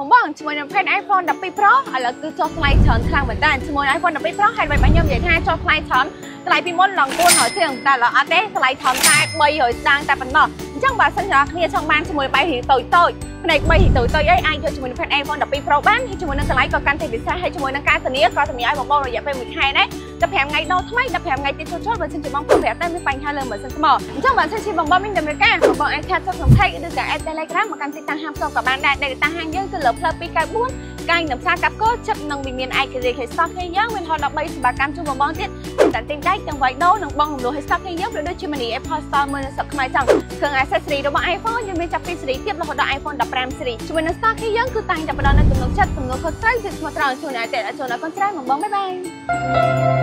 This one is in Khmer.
បងបងជាមួយនឹង Pen iPhone 12 Pro ឥឡូវគឺចុះថ្លៃច្រើនខ្លាំងមែនតើជាមួយ iPhone 12 Pro ហេតុអ្វីបានខ្ញុំនិយាយថាចុះថ្លៃច្រើនថ្លៃពីមុនឡើង400ជាងតែឥឡូវអត់ទេថ្លៃត្រឹមតែ300ស្ដាងតែប៉ុណ្ណោះអញ្ចឹងបើសិនជាអ្នកគ្នាចង់បានជាមួយបាយរៀងតូចតូចផ្នែក3រៀងតូចតូចអីអាចយកជាមួយនឹង Pen iPhone 12 Pro បានហើយជាមួយនឹងតម្លៃក៏កាន់តែពិសេសហើយជាមួយនឹងការធានាក៏ធានាឲ្យបងបងរយៈពេល1ខែដែរ15ថ្ងៃដល់ថ្មី15ថ្ងៃទៀតចូលចូលបើសិនជាបងប្រាប់តែមានបញ្ហាលើម៉ាស៊ីនថ្មអញ្ចឹងបើសិនជាបងបងមានតម្រូវការបងបងអាចឆាតចូលក្នុង Page ឬក៏ App Telegram មកកាន់ទីតាំងហាងផ្ទាល់ក៏បានដែរដែលទីតាំងហាងយើងគឺលើផ្លូវ294 កាយនៅផ្សារកាប់គោចិត្តនឹងវិមានឯករាជ្យ Stock គ្នាយើងមានហត់13សេវាកម្មជូនបងបងទៀតតែទិញដៃទាំងវាយដោនិងបងរំលោះ Stock គ្នាយើងប្រៀបដូចជា Mini Apple Store មើលនៅស្រុកខ្មែរចឹងគ្រឿង accessory របស់ iPhone យើងមានចាប់ពី series ទៀតរហូតដល់ iPhone 15 series ជាមួយនឹង Stock គ្នាយើងគឺតែងតែផ្ដល់នូវទំនុកចិត្តទំនុកខុសត្រូវគឺស្មោះត្រង់ជួយឲ្យតែចូលដល់កូនច្រើនបងបងបាយបាយ